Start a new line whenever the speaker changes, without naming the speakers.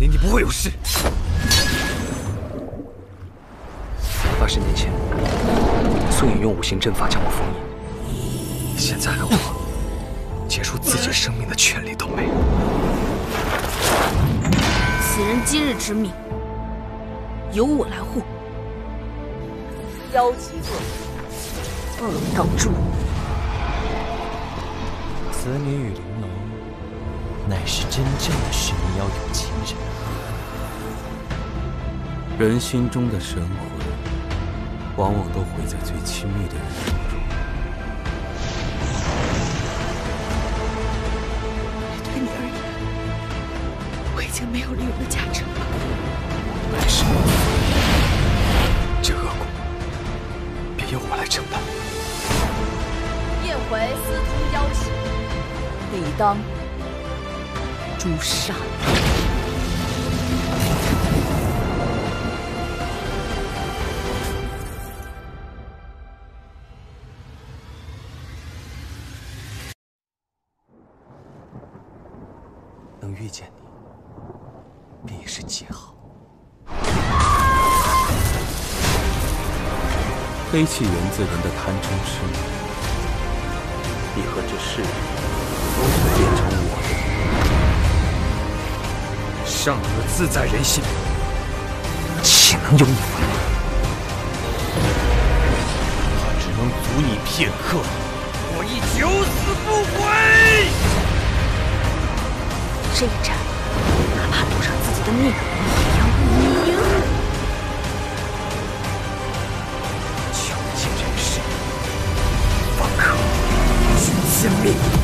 里你不会有事。二十年前，苏影用五行阵法将我封印，现在的我，结束自己生命的权利都没有。
此人今日之命，由我来护。妖极恶，恶当诛。
此女与玲珑，乃是真正的神妖有情人。
心中的神魂，往往都毁在最亲密的人手中。
对你而言，我已经没有利用的价值了。
没事，这恶果便由我来承担。
宴回私通妖邪，理当诛杀。
能遇见你，便已是极好。
黑气源自人的贪嗔痴，你和这世人都会变成我
的。善恶自在人心，岂能由你分？
他只能阻你片刻，
我亦九死不悔。
这一战，哪怕赌上自己的命，也要赢！
穷尽人世，方可举天命。